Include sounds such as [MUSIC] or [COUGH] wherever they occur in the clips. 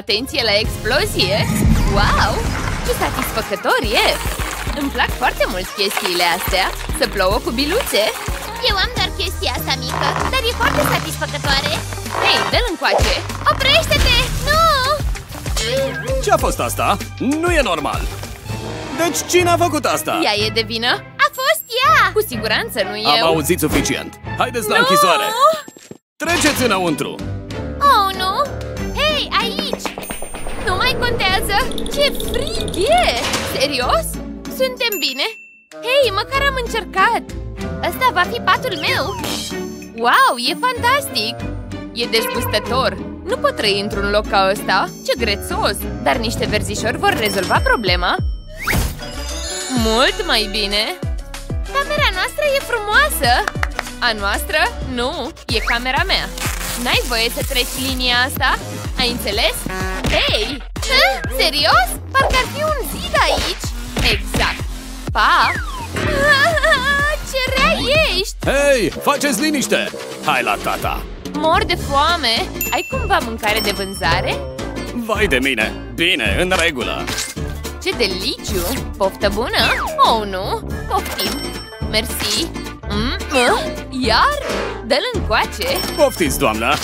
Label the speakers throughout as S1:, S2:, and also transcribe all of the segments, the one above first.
S1: Atenție la explozie! Wow! Ce satisfăcător e! Îmi plac foarte mult chestiile astea Să plouă cu biluțe
S2: Eu am doar chestia asta mică Dar e foarte satisfăcătoare
S1: Hei, dă-l încoace
S2: Oprește-te! Nu!
S3: Ce-a fost asta? Nu e normal! Deci cine a făcut asta?
S1: Ea e de vină?
S2: A fost ea!
S1: Cu siguranță nu
S3: Am
S1: eu
S3: auzit suficient! Haideți la închisoare! Treceți înăuntru!
S2: Oh, nu! Hei, aici!
S1: Nu mai contează! Ce frig e! Serios? Suntem bine? Hei, măcar am încercat!
S2: Ăsta va fi patul meu!
S1: Wow, e fantastic! E dezgustător! Nu pot trăi într-un loc ca ăsta! Ce grețos! Dar niște verzișori vor rezolva problema? Mult mai bine! Camera noastră e frumoasă! A noastră? Nu, e camera mea! N-ai voie să treci linia asta? Ai înțeles? Hei! Hă? Serios? Parcă ar fi un zid aici! Exact! Pa! [LAUGHS] Ce rea ești!
S3: Hei, faceți liniște! Hai la tata!
S1: Mor de foame! Ai cumva mâncare de vânzare?
S3: Vai de mine! Bine, în regulă!
S1: Ce deliciu! Poftă bună? Oh, nu! Poftim! Mersi! Mm -mm. Iar? Dă-l încoace!
S3: Poftiți, doamna!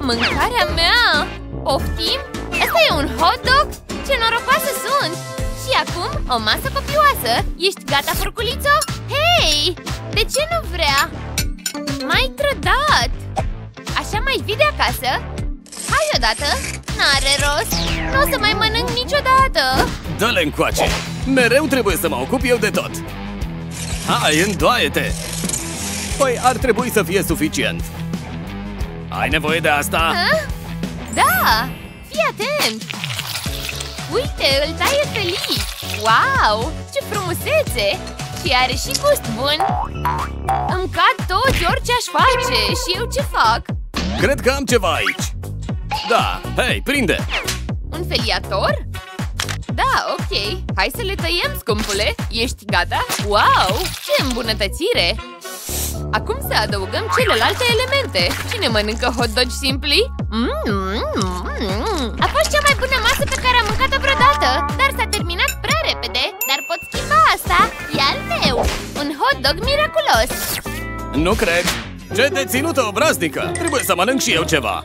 S1: Mâncarea mea! Poftim? Asta e un hot dog? Ce norocoasă sunt! Și acum o masă copioasă! Ești gata, furculițo? Hei! De ce nu vrea? M-ai trădat! Așa mai vii de acasă? Hai odată! N-are rost! Nu o să mai mănânc niciodată!
S3: Dă-le încoace! Mereu trebuie să mă ocup eu de tot! Hai, îndoaie-te! Păi ar trebui să fie suficient! Ai nevoie de asta?
S1: Hă? Da! Fii atent! Uite, îl taie feliz! Wow! Ce frumusețe! Și are și gust bun! Îmi cad toți orice aș face și eu ce fac?
S3: Cred că am ceva aici! Da, hei, prinde!
S1: Un feliator? Da, ok. Hai să le tăiem, scumpule. Ești gata? Wow! Ce îmbunătățire! Acum să adăugăm celelalte elemente. Cine mănâncă hot dog simpli? Mm-hmm.
S2: A fost cea mai bună masă pe care am mâncat-o vreodată Dar s-a terminat prea repede Dar pot schimba asta E al meu Un hot dog miraculos
S3: Nu cred! Ce deținută obraznică! Trebuie să mănânc și eu ceva!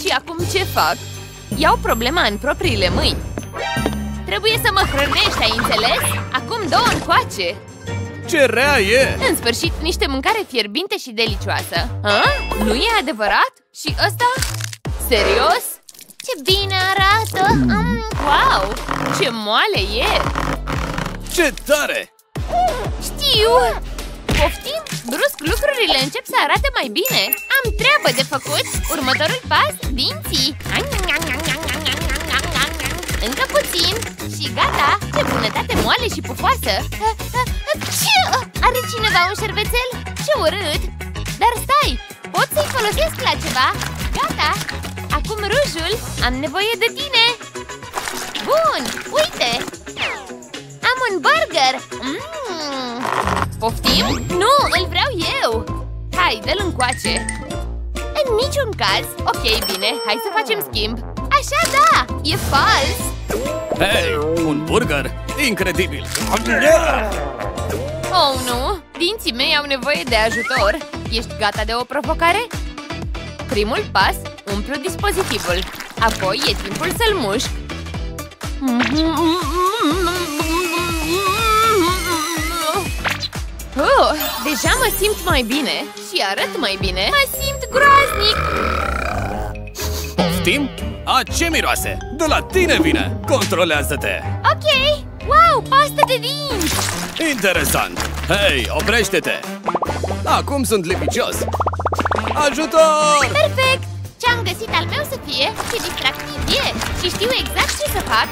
S1: Și acum ce fac? Iau problema în propriile mâini. Trebuie să mă hrănești, ai înțeles? Acum două încoace.
S3: Ce rea e!
S1: În sfârșit, niște mâncare fierbinte și delicioasă. Ha? Nu e adevărat? Și ăsta? Serios?
S2: Ce bine arată mm.
S1: Wow! Ce moale e!
S3: Ce tare!
S2: Știu!
S1: Poftim? Brusc lucrurile încep să arate mai bine.
S2: Am treabă de făcut. Următorul pas, dinții. Încă puțin. Și gata. Ce bunătate moale și pufoasă. Are cineva un șervețel? Ce urât. Dar stai, pot să-i folosesc la ceva? Gata. Acum rujul, am nevoie de tine. Bun, uite. Am un burger mm.
S1: Poftim?
S2: Nu, îl vreau eu
S1: Hai, dă-l încoace
S2: În niciun caz
S1: Ok, bine, hai să facem schimb
S2: Așa da, e fals
S3: Hei, un burger? Incredibil!
S1: Oh, nu! Dinții mei au nevoie de ajutor Ești gata de o provocare? Primul pas, umplu dispozitivul Apoi e timpul să-l mușc Oh, deja mă simt mai bine și arăt mai bine
S2: Mă simt groaznic
S3: Poftim? A, ce miroase? De la tine vine! Controlează-te!
S2: Ok! Wow, pastă de dinți!
S3: Interesant! Hei, oprește-te! Acum sunt lipicios! Ajutor!
S2: Perfect! Ce-am găsit al meu să fie, ce distractiv e și știu exact ce să fac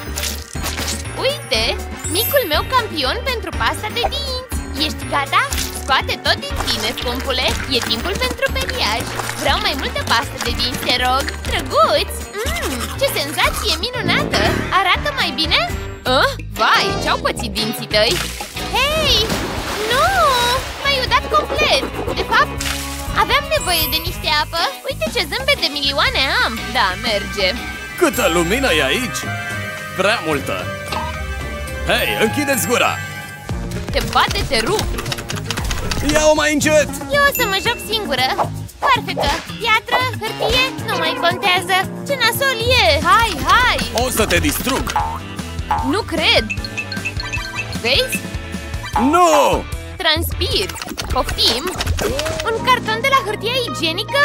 S2: Uite, micul meu campion pentru pasta de dinți Ești gata? Scoate tot din tine, scumpule E timpul pentru periaj Vreau mai multă pastă de dinți, te rog Drăguț! Mmm, ce senzație minunată! Arată mai bine?
S1: uh, Vai, ce-au pățit dinții tăi?
S2: Hei! Nu! M-ai udat complet! De fapt, aveam nevoie de niște apă Uite ce zâmbet de milioane am!
S1: Da, merge
S3: Câtă lumină e aici! Prea multă! Hei, închideți gura!
S2: Te bate, te rup!
S3: Ia-o mai încet!
S1: Eu o să mă joc singură Perfectă! Piatră, hârtie, nu mai contează Ce nasol e!
S2: Hai, hai!
S3: O să te distrug!
S2: Nu cred! Vezi?
S3: Nu!
S2: Transpir! Poftim!
S1: Un carton de la hârtia igienică?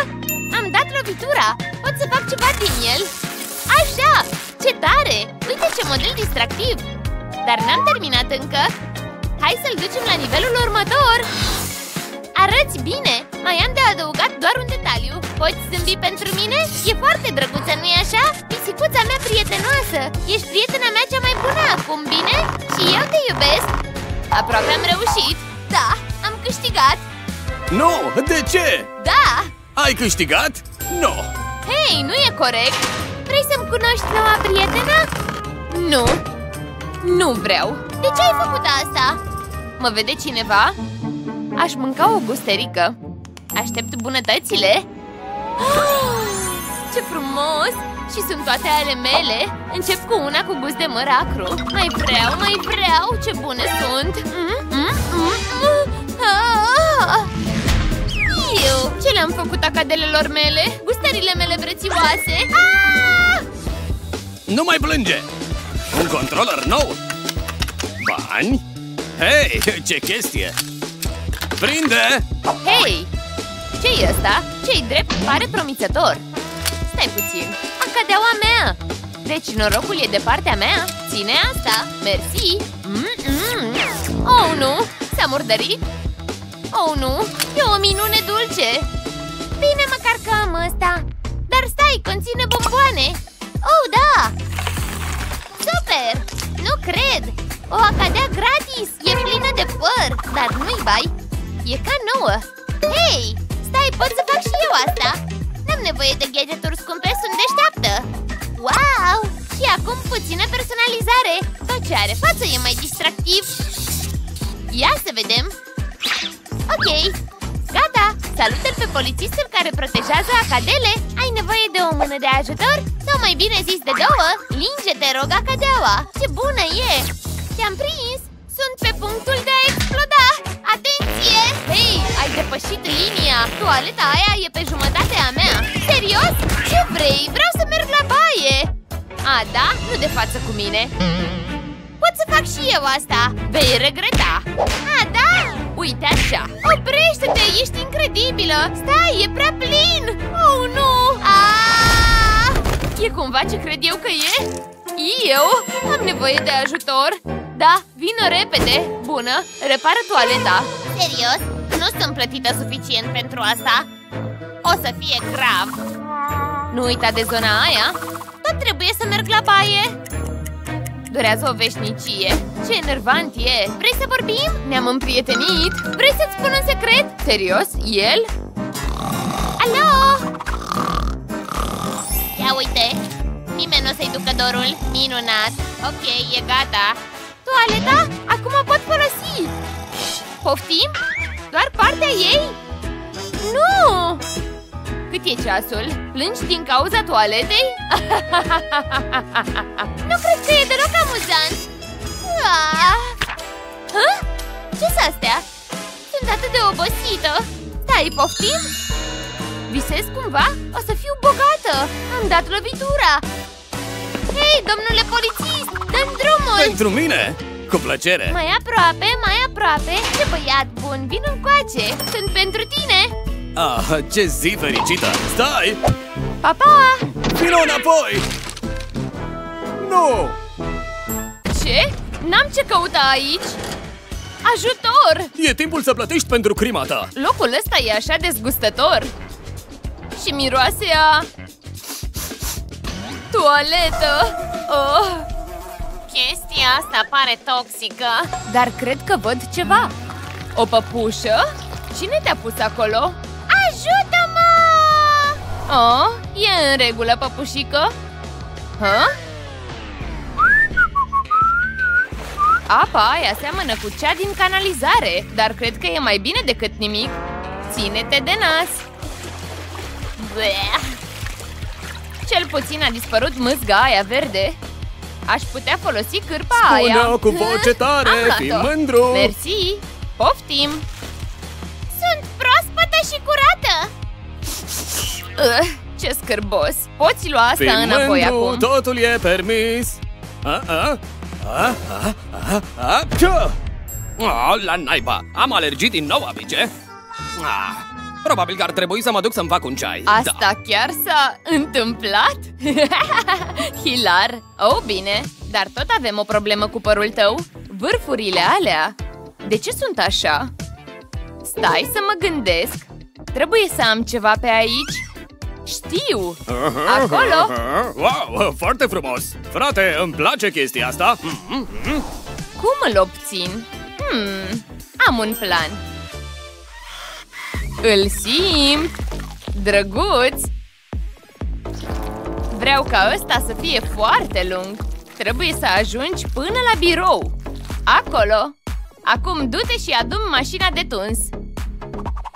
S1: Am dat lovitura! Pot să fac ceva din el? Așa! Ce tare! Uite ce model distractiv! Dar n-am terminat încă! Hai să-l ducem la nivelul următor! Arăți bine! Mai am de adăugat doar un detaliu Poți zâmbi pentru mine? E foarte drăguță, nu-i așa? Pisicuța mea prietenoasă Ești prietena mea cea mai bună acum, bine? Și eu te iubesc
S2: Aproape am reușit!
S1: Da, am câștigat
S3: Nu! De ce?
S1: Da!
S3: Ai câștigat? Nu!
S2: Hei, nu e corect!
S1: Vrei să-mi cunoști noua prietenă?
S2: Nu! Nu vreau!
S1: De ce ai făcut asta?
S2: Mă vede cineva? Aș mânca o gusterică Aștept bunătățile Ce frumos! Și sunt toate ale mele Încep cu una cu gust de măr acru Mai vreau, mai vreau! Ce bune sunt! Mm, mm, mm, mm. Ah! Iu, ce le-am făcut acadelelor mele? Gustările mele prețioase! Ah!
S3: Nu mai plânge! Un controller nou! Bani? Hei, ce chestie! Prinde!
S2: Hei! ce e ăsta? Ce-i drept pare promițător Stai puțin, acadeaua mea Deci norocul e de partea mea? Ține asta, mersi mm -mm. Oh, nu, s-a murdărit? Oh, nu, e o minune dulce
S1: Bine măcar că am ăsta Dar stai, conține bomboane Oh, da! Super! Nu cred! O acadea gratis! E plină de păr! Dar nu-i bai! E ca nouă! Hei! Stai, pot să fac și eu asta! N-am nevoie de gadgeturi scumpe, sunt deșteaptă! Wow! Și acum puțină personalizare! Tot ce are față e mai distractiv! Ia să vedem! Ok! Gata! Salută-l pe polițistul care protejează acadele! Ai nevoie de o mână de ajutor? Sau mai bine zis de două? Linge, te rog, acadeaua! Ce bună e! Te-am prins! Sunt pe punctul de a exploda! Atenție!
S2: Hei, ai depășit linia!
S1: Toaleta aia e pe jumătatea mea! Serios? Ce vrei? Vreau să merg la baie!
S2: A, da? Nu de față cu mine!
S1: Pot să fac și eu asta!
S2: Vei regreta!
S1: A, da?
S2: Uite așa!
S1: Oprește-te! Ești incredibilă! Stai, e prea plin! Oh, nu! Aaaa!
S2: E cumva ce cred eu că e? Eu? Am nevoie de ajutor! Da, vină repede! Bună, repară toaleta!
S1: Serios? Nu sunt plătită suficient pentru asta! O să fie grav!
S2: Nu uita de zona aia!
S1: Tot trebuie să merg la baie!
S2: Durează o veșnicie! Ce enervant e!
S1: Vrei să vorbim?
S2: Ne-am împrietenit! Vrei să-ți spun un secret? Serios? El?
S1: Alo! Ia uite! Nimeni nu o să-i ducă dorul! Minunat! Ok, e gata! Toaleta? Acum o pot folosi!
S2: Poftim? Doar partea ei?
S1: Nu!
S2: Cât e ceasul? Plângi din cauza toaletei? [LAUGHS]
S1: nu cred că e deloc amuzant! Ah! Hă? Ce-s astea? Sunt atât de obosită!
S2: Stai, poftim? Visez cumva? O să fiu bogată! Am dat lovitura!
S1: Hei, domnule polițist, dăm drumul!
S3: Pentru mine? Cu plăcere!
S1: Mai aproape, mai aproape! Ce băiat bun, vin încoace! Sunt pentru tine!
S3: Ah, ce zi fericită! Stai!
S2: Pa, pa!
S3: Vino înapoi! Nu!
S2: Ce? N-am ce căuta aici! Ajutor!
S3: E timpul să plătești pentru crima ta!
S2: Locul ăsta e așa dezgustător! Și miroase a... Toaletă! Oh!
S1: Chestia asta pare toxică
S2: Dar cred că văd ceva O păpușă? Cine te-a pus acolo?
S1: Ajută-mă!
S2: Oh, e în regulă, păpușică Hă? Apa aia seamănă cu cea din canalizare Dar cred că e mai bine decât nimic Ține-te de nas
S1: Bleh. Cel puțin a dispărut mâzga aia verde. Aș putea folosi cârpa aia.
S4: Spune-o cu voce tare,
S1: Am
S4: fii
S1: luat-o.
S4: mândru.
S1: Mersi, poftim.
S2: Sunt proaspătă și curată!
S1: uh, Ce scârbos. Poți lua asta
S4: Fii
S1: înapoi
S4: mândru,
S1: acum.
S4: totul e permis. A, a, a, a, a, a, ce? Oh, la naiba, am alergit din nou, amice ah, Probabil că ar trebui să mă duc să-mi fac un ceai
S1: Asta
S4: da.
S1: chiar s-a întâmplat? [LAUGHS] Hilar! Oh, bine, dar tot avem o problemă cu părul tău Vârfurile alea De ce sunt așa? Stai să mă gândesc Trebuie să am ceva pe aici Știu! Acolo!
S4: Wow, foarte frumos Frate, îmi place chestia asta Mhm.
S1: Cum îl obțin? Hmm, am un plan Îl simt Drăguț. Vreau ca ăsta să fie foarte lung. Trebuie să ajungi până la birou. Acolo. Acum du-te și adum mașina de tuns.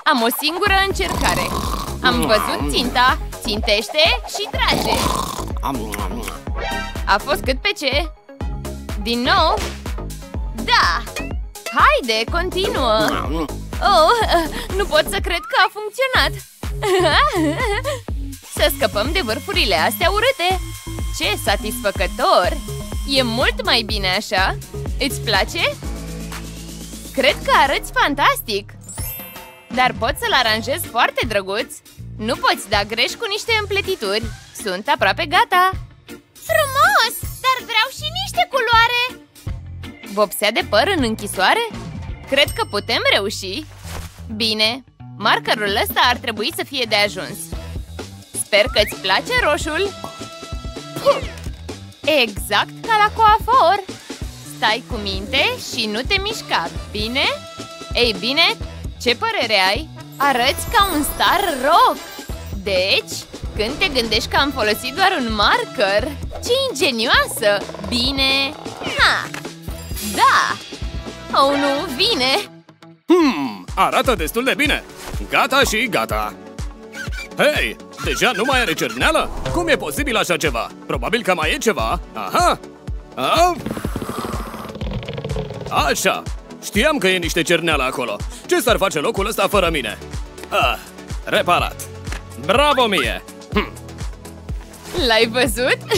S1: Am o singură încercare. Am văzut ținta. Țintește și trage. A fost cât pe ce? Din nou? Da. Haide, continuă Oh, nu pot să cred că a funcționat [LAUGHS] Să scăpăm de vârfurile astea urâte Ce satisfăcător E mult mai bine așa Îți place? Cred că arăți fantastic Dar poți să-l aranjezi foarte drăguț Nu poți da greș cu niște împletituri Sunt aproape gata
S2: Frumos! Dar vreau și niște culoare!
S1: Vopsea de păr în închisoare? Cred că putem reuși Bine, markerul ăsta ar trebui să fie de ajuns Sper că îți place roșul Exact ca la coafor Stai cu minte și nu te mișca, bine? Ei bine, ce părere ai? Arăți ca un star rock Deci, când te gândești că am folosit doar un marker Ce ingenioasă! Bine! Ha! Da! Oh, nu, vine!
S4: Hmm, arată destul de bine Gata și gata Hei, deja nu mai are cerneală? Cum e posibil așa ceva? Probabil că mai e ceva Aha! A? Așa, știam că e niște cerneală acolo Ce s-ar face locul ăsta fără mine? Ah, reparat Bravo mie! Hm.
S1: L-ai văzut? [LAUGHS]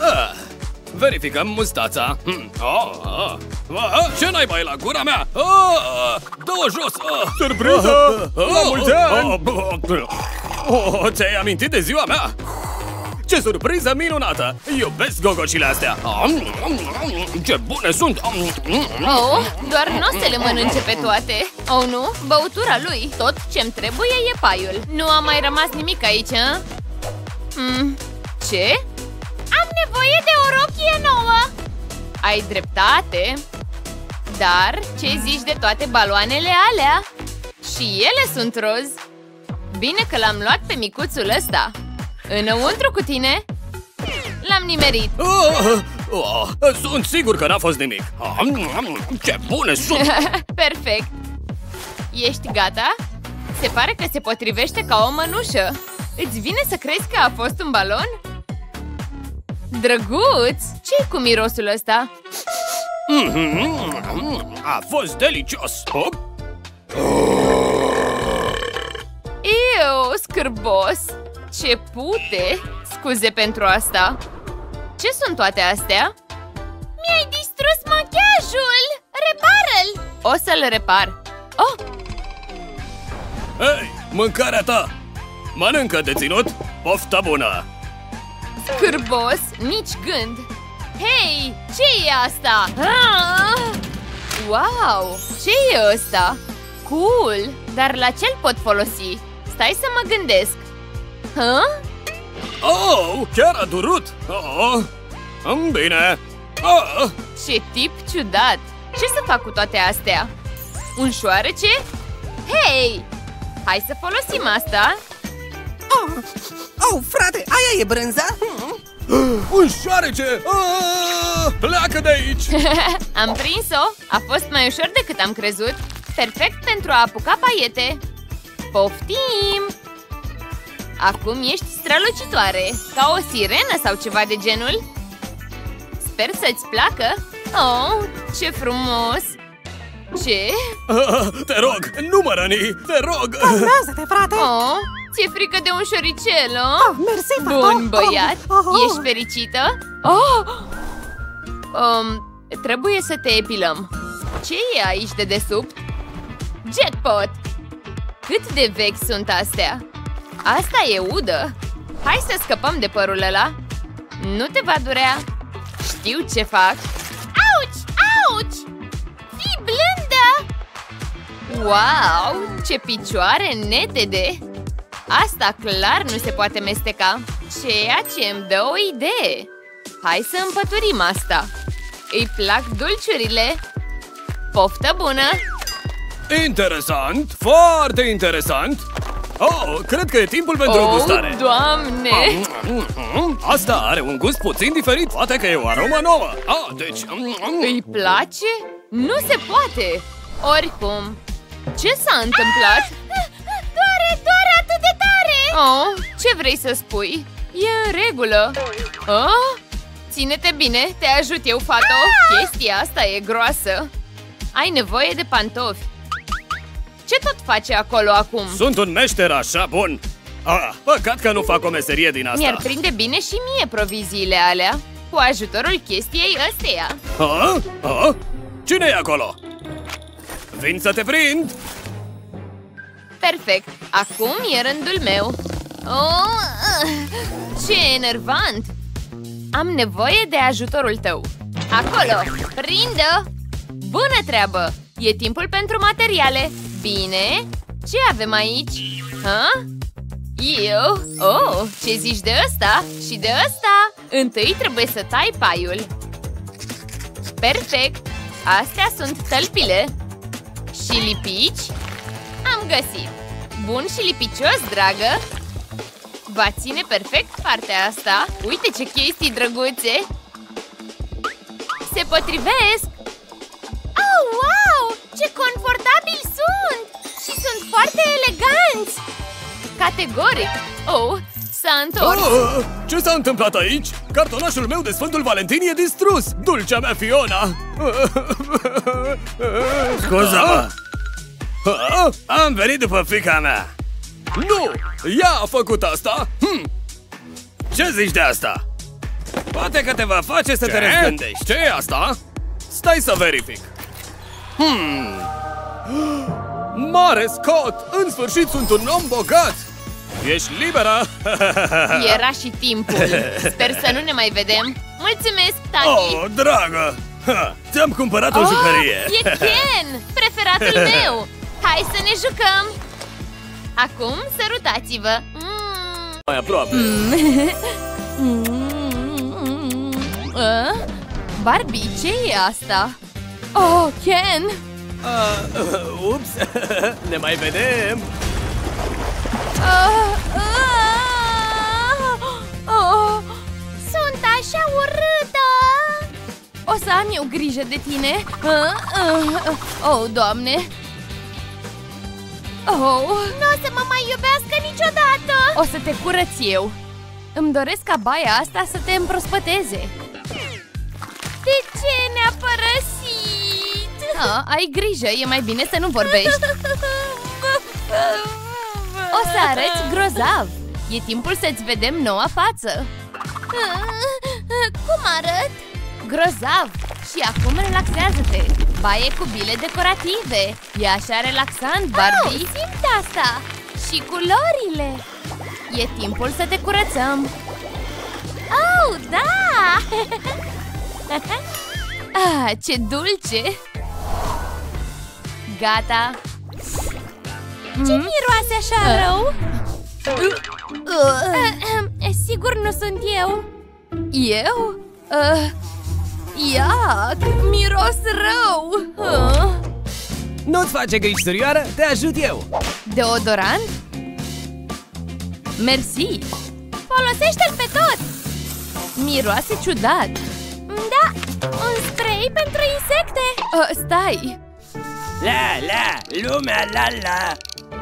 S4: Ah, verificăm mustața hm. oh, oh. Ah, Ce naiba e la gura mea? Ah, Dă-o jos! Ah.
S3: Surpriză! La mulți ani!
S4: Oh, ți-ai amintit de ziua mea? Ce surpriză minunată! Iubesc gogocile astea! Ce bune sunt!
S1: Oh, doar nu o să le mănânce pe toate Oh, nu? Băutura lui Tot ce-mi trebuie e paiul Nu a mai rămas nimic aici, a? Hmm, ce?
S2: Am nevoie de o rochie nouă!
S1: Ai dreptate Dar ce zici de toate baloanele alea? Și ele sunt roz Bine că l-am luat pe micuțul ăsta Înăuntru cu tine? L-am nimerit
S4: Oh, oh, sunt sigur că n-a fost nimic! Ce bune sunt! [LAUGHS]
S1: Perfect Ești gata? Se pare că se potrivește ca o mănușă Îți vine să crezi că a fost un balon? Drăguț! ce cu mirosul ăsta?
S4: A fost delicios! Oh,
S1: Iu, scârbos! Ce pute! Scuze pentru asta Ce sunt toate astea?
S2: Mi-ai distrus machiajul! Repară-l!
S1: O să-l repar Oh,
S4: Hei, mâncarea ta! Mănâncă, deținut! Poftă bună!
S1: Scârbos, nici gând Hei, ce e asta? Ah! Wow, ce e ăsta? Cool, dar la ce-l pot folosi? Stai să mă gândesc Hă?
S4: Oh, chiar a durut! Oh, îmi bine! Oh,
S1: Ce tip ciudat! Ce să fac cu toate astea? Un șoarece? Hei! Hai să folosim asta!
S3: Oh, oh, frate, aia e brânza? Hmm.
S4: un șoarece! Ah, pleacă de aici! [LAUGHS]
S1: Am prins-o! A fost mai ușor decât am crezut Perfect pentru a apuca paiete Poftim! Acum ești strălucitoare, ca o sirenă sau ceva de genul. Sper să-ți placă. Oh, ce frumos! Ce?
S4: Ah, [LAUGHS] te rog, nu mă răni, te rog!
S3: Calmează-te, frate!
S1: Oh, ți-e frică de un șoricel, oh?
S3: Oh, mersi, fata!
S1: Bun băiat,
S3: Oh, oh, oh.
S1: ești fericită? Oh! Um, trebuie să te epilăm. Ce e aici de desubt? Jackpot! Cât de vechi sunt astea? Asta e udă! Hai să scăpăm de părul ăla! Nu te va durea! Știu ce fac!
S2: Auci! Auci! Fii blândă!
S1: Wow! Ce picioare netede! Asta clar nu se poate mesteca, ceea ce îmi dă o idee. Hai să împăturim asta. Îi plac dulciurile. Poftă bună!
S4: Interesant, foarte interesant! Oh, cred că e timpul pentru
S1: oh,
S4: gustare!
S1: doamne!
S4: Asta are un gust puțin diferit, poate că e o aromă nouă! Ah, deci...
S1: Îi place? Nu se poate! Oricum, ce s-a întâmplat?
S2: Doare, doare atât de tare!
S1: Oh, ce vrei să spui? E în regulă. Oh, ține-te bine, te ajut eu, Fato. Chestia asta e groasă. Ai nevoie de pantofi. Ce tot face acolo acum?
S4: Sunt un meșter așa bun! Ah, păcat că nu fac o meserie din asta!
S1: Mi-ar prinde bine și mie proviziile alea. Cu ajutorul chestiei ăsteia.
S4: Ah? Ah? cine e acolo? Vin să te prind!
S1: Perfect. Acum e rândul meu. Oh, ah, ce enervant! Am nevoie de ajutorul tău. Acolo! Prindă! Bună treabă! E timpul pentru materiale. Bine. Ce avem aici? Ha? Eu? Oh, ce zici de ăsta? Și de ăsta? Întâi trebuie să tai paiul. Perfect! Astea sunt tălpile. Și lipici? Am găsit! Bun și lipicios, dragă! Va ține perfect partea asta! Uite ce chestii drăguțe! Se potrivesc!
S2: Oh, wow! Ce confortabil sunt! Și sunt foarte eleganți!
S1: Categoric! Oh, s-a întors!
S4: Oh, ce s-a întâmplat aici? Cartonașul meu de Sfântul Valentin e distrus! Dulcea mea Fiona!
S5: Scuză-mă!
S4: Ah, [LAUGHS]
S5: Am venit după fica mea!
S4: Nu! Ea a făcut asta! Hm.
S5: Ce zici de asta? Poate că te va face să te
S4: Ce?
S5: răzgândești!
S4: Ce e asta? Stai să verific! Hmm. [GASPS] Mare Scott! În sfârșit sunt un om bogat! Ești liberă! [LAUGHS]
S1: Era și timpul! Sper să nu ne mai vedem! Mulțumesc, Tati!
S5: Oh, dragă! Ha, Ți-am cumpărat o
S1: Oh,
S5: jucărie!
S1: e [LAUGHS] Ken! Preferatul meu! Hai să ne jucăm! Acum sărutați-vă! Mm.
S4: Mai aproape! [LAUGHS]
S1: Uh? Barbie, ce e asta? Oh, Ken!
S4: Uh, uh, ups! [LAUGHS] ne mai vedem!
S1: Uh, uh, oh,
S2: Sunt așa urâtă!
S1: o să am eu grijă de tine! Uh, uh, uh, oh, doamne! Oh,
S2: Nu o să mă mai iubească niciodată!
S1: o să te curăț eu! Îmi doresc ca baia asta să te împrospăteze!
S2: De ce ne-a părăsit?
S1: Ah, ai grijă, e mai bine să nu vorbești! O să arăți grozav! E timpul să-ți vedem noua față!
S2: Cum arăt?
S1: Grozav! Și acum relaxează-te! Baie cu bile decorative! E așa relaxant, Barbie!
S2: Oh, simt asta!
S1: Și culorile! E timpul să te curățăm!
S2: Oh, da! [LAUGHS]
S1: Ah, ce dulce! Gata!
S2: Ce miroase așa
S1: Ah.
S2: rău?
S1: Uh,
S2: Ahem, Sigur nu sunt eu
S1: eu? Uh, iac! Miros rău! Uh,
S5: Nu-ți face griji, surioară, te ajut eu!
S1: deodorant? Mersi!
S2: Folosește-l pe tot
S1: Miroase ciudat!
S2: Da, un spray pentru insecte
S1: Uh, stai!
S5: La, la, lumea, la, la!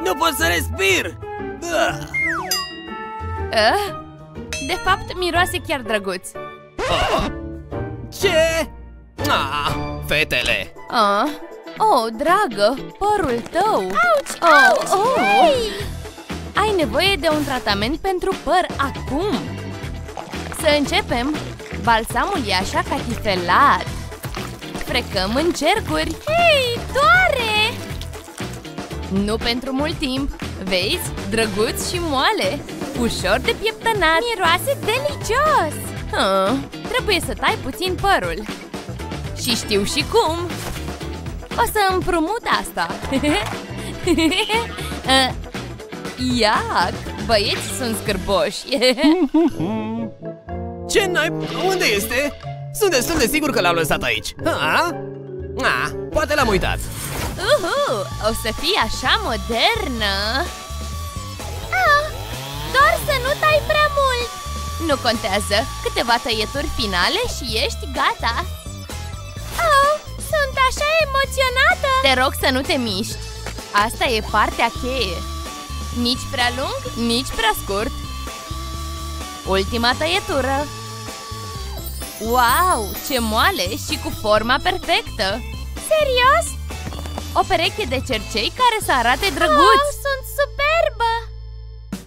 S5: Nu pot să respir! Ah.
S1: Uh, de fapt, miroase chiar drăguț.
S4: Ce? Ah, fetele!
S1: Ah, oh, dragă, părul tău!
S2: Auci,
S1: Oh,
S2: auci,
S1: oh.
S2: hei!
S1: Ai nevoie de un tratament pentru păr acum! Să începem! Balsamul e așa catifelat! Frecăm în cercuri!
S2: Hei, doare!
S1: Nu pentru mult timp! Vezi? Drăguț și moale! Ușor de pieptănat!
S2: Miroase delicios!
S1: Ah, trebuie să tai puțin părul Și știu și cum O să împrumut asta [LAUGHS] Ah, Iac! Băieții sunt scârboși [LAUGHS]
S4: Ce n-ai... Unde este? Sunt destul de sigur că l-au lăsat aici. Ha? Ah, poate l-am uitat.
S1: Uhu, o să fii așa modernă
S2: Ah, doar să nu tai prea mult!
S1: Nu contează, câteva tăieturi finale și ești gata.
S2: Oh, sunt așa emoționată!
S1: Te rog să nu te miști. Asta e partea cheie. Nici prea lung, nici prea scurt. Ultima tăietură. Wow, ce moale și cu forma perfectă.
S2: Serios?
S1: O pereche de cercei care să arate drăguț.
S2: Oh, sunt superbă!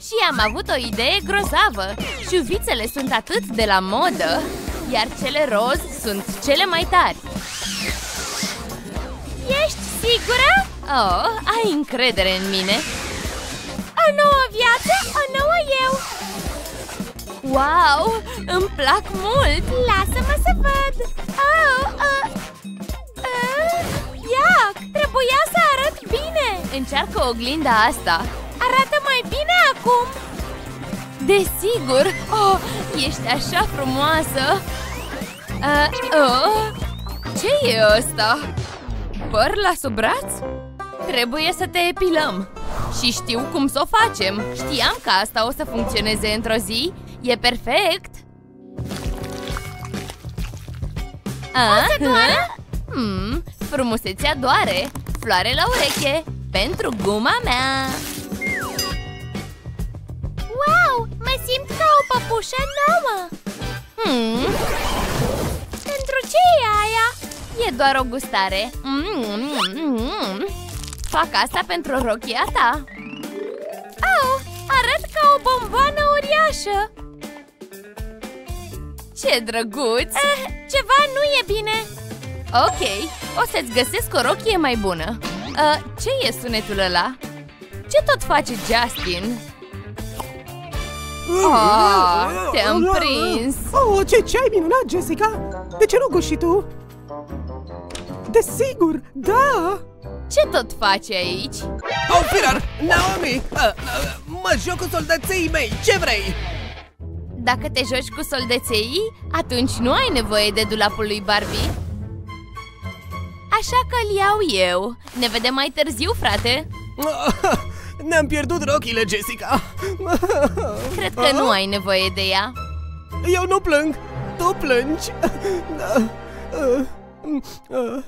S1: Și am avut o idee grozavă Șuvițele sunt atât de la modă Iar cele roz sunt cele mai tari
S2: Ești sigură?
S1: Oh, ai încredere în mine
S2: O nouă viață, o nouă eu!
S1: Wow, îmi plac mult
S2: Lasă-mă să văd! Oh, uh, uh, Iac, trebuia să arăt bine!
S1: Încearcă oglinda asta
S2: Arată mai bine acum!
S1: Desigur! Oh, ești așa frumoasă! Uh, oh, ce e ăsta? Păr la sub braț? Trebuie să te epilăm Și știu cum să o facem Știam că asta o să funcționeze într-o zi E perfect! A, Hmm, frumusețea doare Floare la ureche Pentru guma mea
S2: Wow, mă simt ca o păpușă nouă!
S1: Hmm,
S2: Pentru ce e aia?
S1: E doar o gustare mm, mm, mm. Fac asta pentru rochia ta
S2: Oh, arăt ca o bomboană uriașă!
S1: Ce drăguț
S2: Eh, ceva nu e bine!
S1: Ok, o să-ți găsesc o rochie mai bună uh, Ce e sunetul ăla? Ce tot face Justin? Ah, te-am prins
S3: Oh, ce ceai minunat, Jessica! De ce nu guși și tu? Desigur, da!
S1: Ce tot faci aici?
S4: Oh, Firar! Naomi! Uh, uh, mă joc cu soldăței mei! Ce vrei?
S1: Dacă te joci cu soldăței, atunci nu ai nevoie de dulapul lui Barbie Așa că-l iau eu Ne vedem mai târziu, frate
S4: Uh, ne-am pierdut rochile, Jessica!
S1: Cred că nu ai nevoie de ea
S4: Eu nu plâng! Tu plângi! Da. Uh, uh.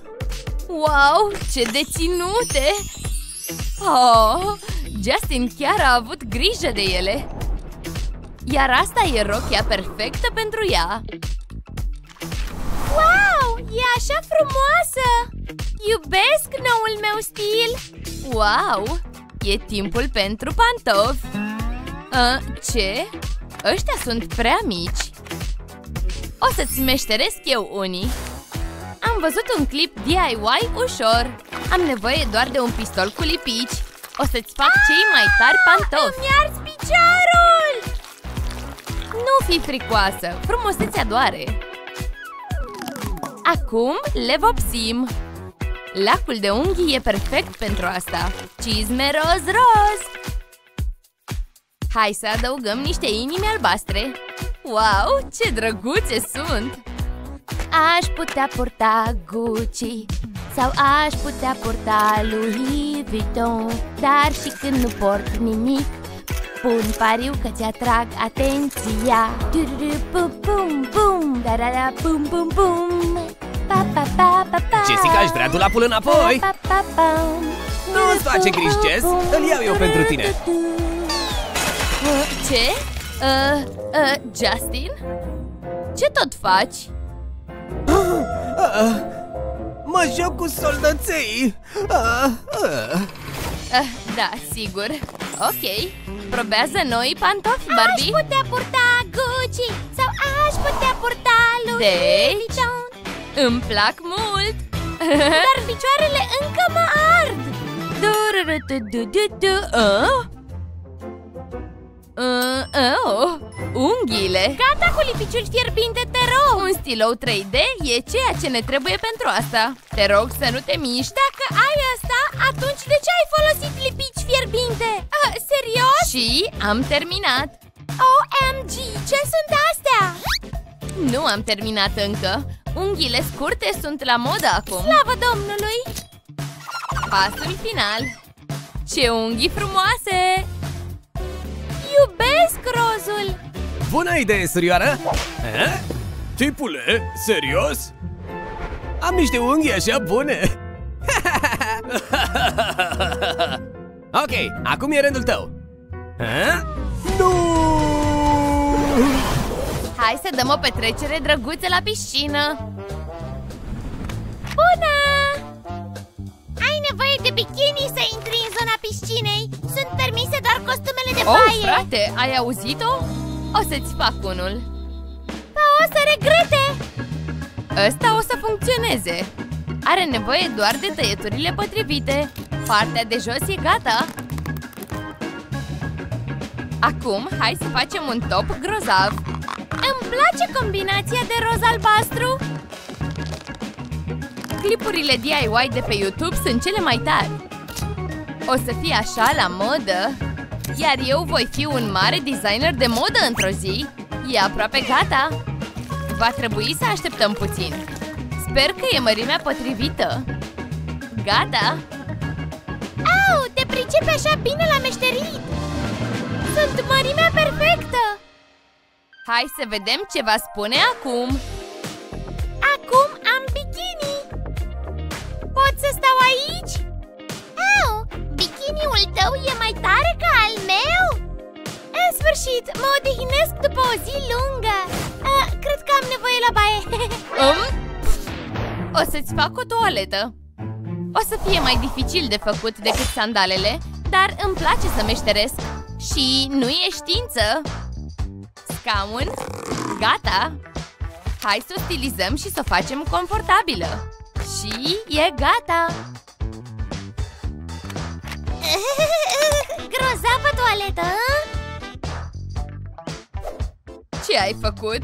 S1: Wow, ce deținute! Oh, Justin chiar a avut grijă de ele Iar asta e rochia perfectă pentru ea
S2: Wow, e așa frumoasă! Iubesc noul meu stil!
S1: Wow, e timpul pentru pantofi. A, Ce? Ăștia sunt prea mici. O să-ți meșteresc eu unii. Am văzut un clip DIY ușor. Am nevoie doar de un pistol cu lipici. O să-ți fac cei mai tari pantofi.
S2: Mi-arzi piciorul!
S1: Nu fi fricoasă, frumusețea doare. Acum le vopsim Lacul de unghii e perfect pentru asta. Cizme roz-roz Hai să adăugăm niște inimi albastre. Wow, ce drăguțe sunt! Aș putea purta Gucci Sau aș putea purta Louis Vuitton Dar și când nu port nimic Pun pariu că ți-atrag atenția. Tururu, pum, pum, pum Da, da, da, pum, pum, pum pa, pa, pa, pa, pa.
S4: Jessica, aș vrea dulapul înapoi!
S1: Pa, pa, pa.
S4: Nu-ți face griji, Jess! Îl iau eu pentru tine!
S1: Ce? Uh, uh, Justin? Ce tot faci?
S3: Mă joc cu soldăței! Uh, uh.
S1: Uh, da, sigur. Ok. Probează noi pantofi, Barbie.
S2: Aș putea purta Gucci Sau aș putea purta Louis
S1: Deci?
S2: Vuitton
S1: Îmi plac mult. [LAUGHS]
S2: Dar picioarele încă mă ard
S1: Du-ru-ru-tu-du-du-du. Uh? Uh, oh, unghiile
S2: Gata cu lipiciul fierbinte, te rog
S1: Un stilou 3D e ceea ce ne trebuie pentru asta Te rog să nu te miști
S2: Dacă ai asta, atunci de ce ai folosit lipici fierbinte? Uh, serios?
S1: Și am terminat
S2: OMG, ce sunt astea?
S1: Nu am terminat încă Unghiile scurte sunt la modă acum
S2: Slavă Domnului!
S1: Pasul final Ce unghii frumoase!
S2: Iubesc rozul!
S3: Bună idee, surioară!
S5: Eh? Tipule, serios?
S3: Am niște unghi așa bune! [LAUGHS] ok, acum e rândul tău! Ha? Nu!
S1: Hai să dăm o petrecere drăguță la piscină.
S2: Bună! Ai nevoie de bikini să intri în zona piscinei. Sunt permise doar costumele de
S1: Oh,
S2: baie.
S1: frate, ai auzit-o? O să-ți fac unul.
S2: Dar o să regrete.
S1: Ăsta o să funcționeze. Are nevoie doar de tăieturile potrivite. Partea de jos e gata. Acum, hai să facem un top grozav
S2: Îmi place combinația de roz albastru.
S1: Clipurile DIY de pe YouTube sunt cele mai tari. O să fie așa la modă. Iar eu voi fi un mare designer de modă într-o zi. E aproape gata. Va trebui să așteptăm puțin. Sper că e mărimea potrivită. Gata!
S2: Au, te pricepi așa bine la meșterit Sunt mărimea perfectă
S1: Hai să vedem ce va spune acum.
S2: Acum am bikini. Pot să stau aici? Au, bikiniul tău e mai tare ca al meu? În sfârșit, mă odihnesc după o zi lungă. A, Cred că am nevoie la baie. [LAUGHS]
S1: Um? O să-ți fac o toaletă. O să fie mai dificil de făcut decât sandalele Dar îmi place să meșteresc. Și nu e știință Scaun Gata Hai să o stilizăm și să o facem confortabilă Și e gata [LAUGHS]
S2: Grozavă toaletă, a?
S1: Ce ai făcut?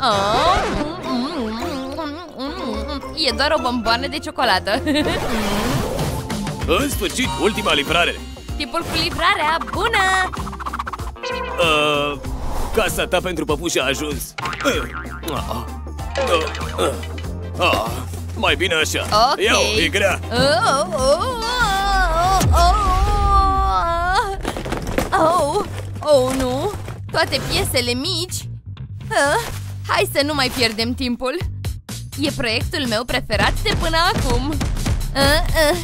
S1: Oh, mm, mm, mm, mm, E doar o bomboană de ciocolată
S5: În sfârșit, ultima livrare.
S1: Tipul cu livrarea bună
S5: Uh, casa ta pentru păpuși a ajuns. Uh, ah, uh, uh, ah, mai bine așa.
S1: Ok.
S5: Iau, e grea.
S1: Oh, oh, oh, oh, oh, oh, oh, nu! Toate piesele mici! Ah, hai să nu mai pierdem timpul! E proiectul meu preferat de până acum! Ah, ah,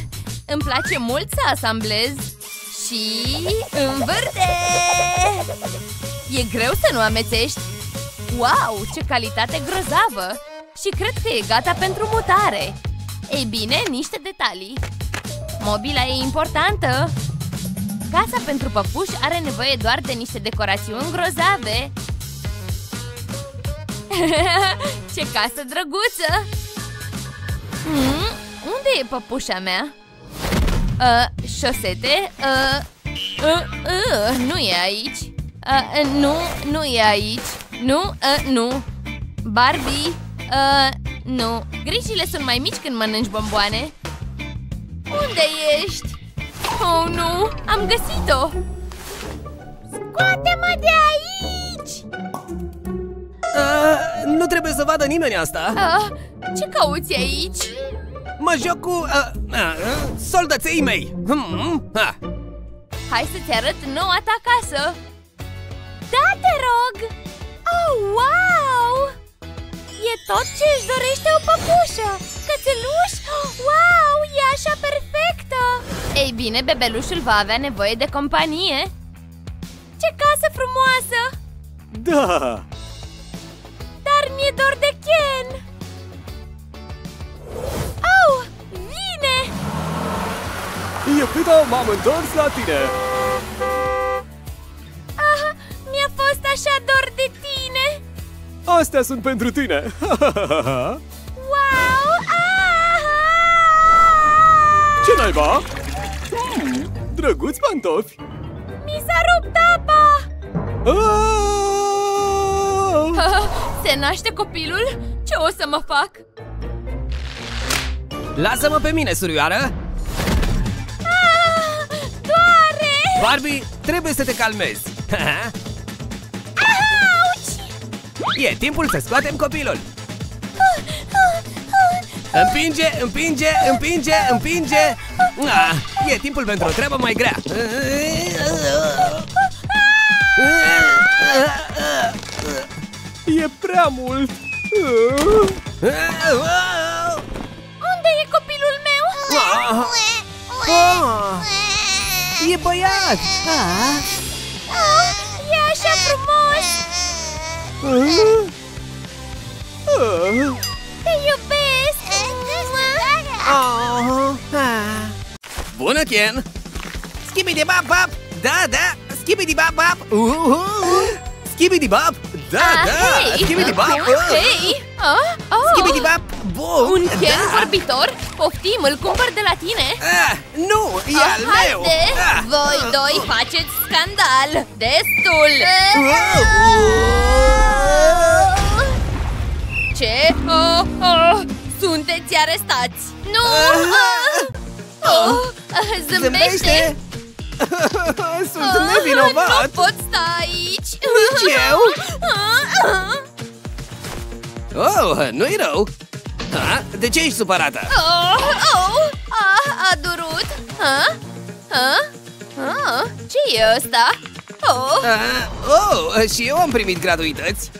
S1: îmi place mult să asamblez și învârte! E greu să nu amețești! Wow, ce calitate grozavă! Și cred că e gata pentru mutare! Ei bine, niște detalii. Mobila e importantă. Casa pentru păpuși are nevoie doar de niște decorațiuni grozave. [LAUGHS] Ce casă drăguță! Hmm, unde e păpușa mea? Uh, șosete? Uh, uh, uh, nu e aici. Uh, nu, nu e aici. Nu, uh, nu. Barbie? Uh, nu. Grijile sunt mai mici când mănânci bomboane. Unde ești? Oh, nu! Am găsit-o!
S2: Scoate-mă de aici!
S3: Uh, nu trebuie să vadă nimeni asta!
S1: Uh, ce cauți aici?
S3: Mă joc cu uh, uh, soldăței mei! Hmm, ha.
S1: Hai să-ți arăt noua ta casă!
S2: Da, te rog! Oh, wow! E tot ce își dorește o păpușă! Cățeluș? Wow, e așa perfectă!
S1: Ei bine, bebelușul va avea nevoie de companie
S2: Ce casă frumoasă! Da!
S1: Dar mi-e dor de Ken! Au! Vine!
S2: Iubito, m-am întors la tine!
S1: Ah, mi-a fost așa dor de tine!
S2: Astea sunt pentru tine! [LAUGHS]
S1: Wow! Ah!
S2: Ce naiba? Hmm, drăguți pantofi!
S1: Mi s-a rupt apa!
S2: Ah! [LAUGHS]
S1: Se naște copilul? Ce o să mă fac?
S3: Lasă-mă pe mine, surioară!
S1: Ah, doare!
S3: Barbie, trebuie să te calmezi!
S1: Auci!
S3: e timpul să scoatem copilul! Împinge, împinge, împinge, împinge! Ah, e timpul pentru o treabă mai grea!
S2: E prea mult!
S1: Unde e copilul meu?
S3: Ah, e băiat! Ah.
S1: Oh, e așa frumos! Te iubesc!
S3: Bună, Ken! Skibidi-bap-bap! Da, da! Skibidi-bap-bap! Uhuhu! Skibidi-bap! Da,
S1: Ah,
S3: da!
S1: hei!
S3: Skibidi-bap!
S1: Hei! Ah, oh!
S3: Skibidi-bap! Bun!
S1: Un Ken
S3: da.
S1: vorbitor? Poftim, îl cumpăr de la tine?
S3: Ah, nu! E
S1: Ah,
S3: al meu!
S1: Haide!
S3: Ah.
S1: Voi doi faceți scandal! Destul! Ce? Oh, oh, sunteți arestați! Nu!
S3: Ah.
S1: Oh, zâmbește!
S3: Zâmbește! Sunt
S1: Ah,
S3: nevinovat!
S1: Nu pot sta aici!
S3: Nici eu.
S1: Ah,
S3: Oh, nu-i rău! Ah, de ce ești supărată?
S1: Oh, oh, ah, a durut! Ah? Ah? Ah, ce e ăsta? Oh,
S3: Ah, oh, și eu am primit gratuități!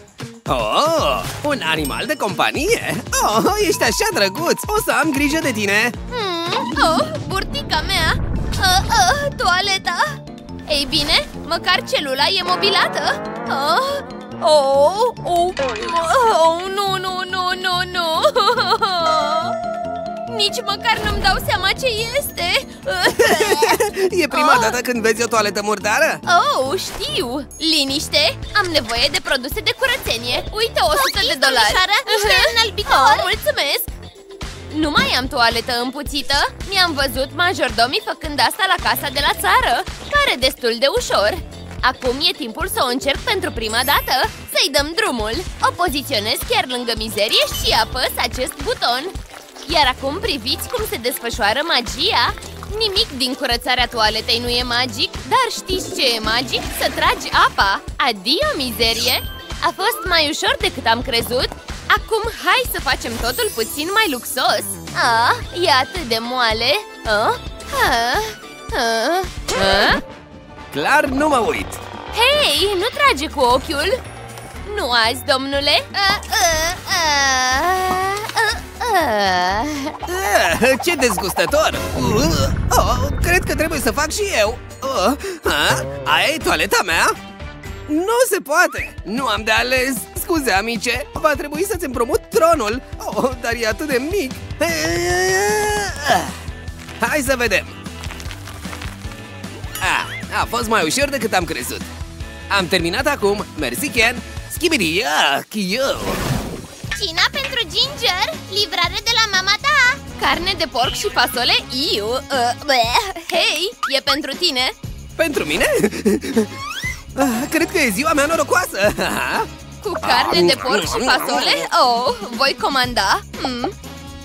S3: Oh, un animal de companie! Oh, ești așa drăguț! O să am grijă de tine!
S1: hmm, oh, burtica mea! Ah, ah, toaleta! Ei bine, măcar celula e mobilată! Ah, oh, oh, oh, nu, nu, nu, nu, nu! Nici măcar nu-mi dau seama ce este! [LAUGHS]
S3: E prima
S1: Ah.
S3: dată când vezi o toaletă murdară?
S1: Oh, știu! Liniște! Am nevoie de produse de curățenie Uite, 100 de dolari
S6: niște
S1: înălbitor oh, Mulțumesc! Nu mai am toaletă împuțită Mi-am văzut majordomii făcând asta la casa de la țară Pare destul de ușor Acum e timpul să o încerc pentru prima dată. Să-i dăm drumul. O poziționez chiar lângă mizerie și apăs acest buton. Iar acum priviți cum se desfășoară magia. Nimic din curățarea toaletei nu e magic Dar știți ce e magic? Să tragi apa. Adio, mizerie! A fost mai ușor decât am crezut. Acum hai să facem totul puțin mai luxos. Ah, e atât de moale. Ah, ah, ah, ah.
S3: Clar nu mă uit!
S1: Hei, nu trage cu ochiul Nu azi, domnule ah, ah, ah, ah, ah.
S3: Ah, ce dezgustător! Uh, oh, cred că trebuie să fac și eu! Uh, ah, aia e toaleta mea? Nu se poate! Nu am de ales! Scuze, amice! Va trebui să-ți împrumut tronul! Oh, dar e atât de mic! Ah, Hai să vedem! Ah, a fost mai ușor decât am crezut! Am terminat acum! Mersi, Ken! Skibidi, yuck, you!
S6: Cina pentru Ginger, livrare de la mama ta
S1: Carne de porc și fasole? Iu, uh, bleh. Hei, e pentru tine
S3: Pentru mine? Ah, Cred că e ziua mea norocoasă!
S1: Cu carne de porc și fasole? Oh, voi comanda? Hmm.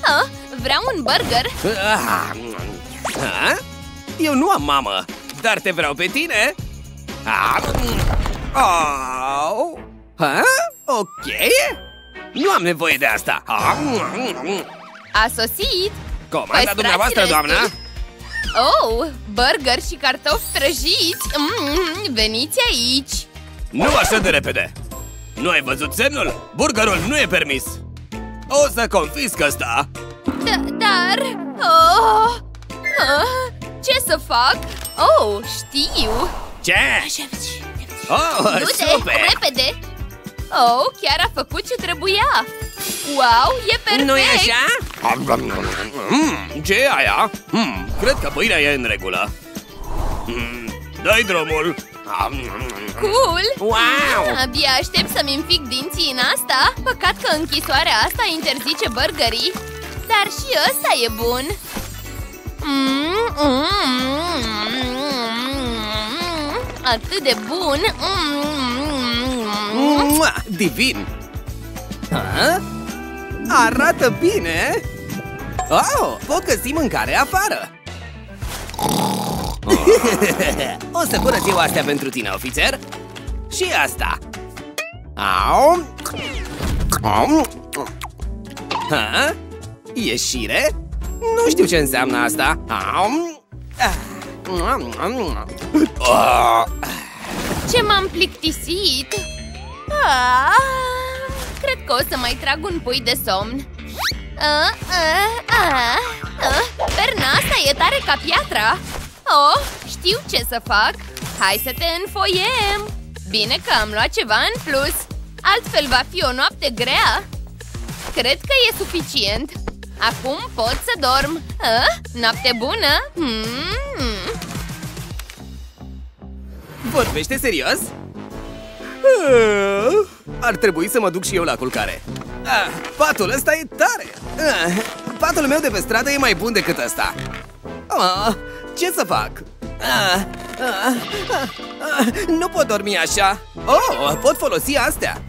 S1: Ah, vreau un burger
S3: Ah, ah? Eu nu am mamă, dar te vreau pe tine! Ah, Au. Ha? Ok? Nu am nevoie de asta! Ah,
S1: A sosit
S3: Comanda
S1: Păstrați
S3: dumneavoastră,
S1: restul.
S3: doamnă!
S1: Oh, burger și cartofi prăjiți mm, Veniți aici
S2: Nu așa de repede! Nu ai văzut semnul? Burgerul nu e permis! O să confisc asta!
S1: Da- Dar... Oh, ah, ce să fac? Oh, știu
S2: Ce? Oh,
S1: Du-te,
S2: super!
S1: repede Oh, chiar a făcut ce trebuia! Wow, e perfect!
S3: nu e așa?
S4: Mm, ce e aia? Mm, cred că pâinea e în regulă. Mm, dai drumul.
S1: Cool!
S3: Wow!
S1: Abia aștept să-mi înfic dinții în asta Păcat că închisoarea asta interzice burgerii Dar și ăsta e bun mm, mm, mm, Atât de bun mm,
S3: Mua, divin! Ha? Arată bine! Oh, pot găsi mâncare afară! o să curăț eu astea pentru tine, ofițer Și asta Au. Au. Ha? Ieșire? Nu știu ce înseamnă asta. Au. Ah.
S1: Ce m-am plictisit? Ah, Cred că o să mai trag un pui de somn. Ah, ah, ah, ah. Perna asta e tare ca piatra. Oh, știu ce să fac. Hai să te înfoiem. Bine că am luat ceva în plus. Altfel va fi o noapte grea. Cred că e suficient Acum pot să dorm. Ah, Noapte bună. Mm.
S3: Vorbește serios? Ah, Ar trebui să mă duc și eu la culcare. Ah, Patul ăsta e tare. Ah, Patul meu de pe stradă e mai bun decât ăsta. Ah, Ce să fac? Ah, ah, ah, ah, nu pot dormi așa. Oh, pot folosi astea.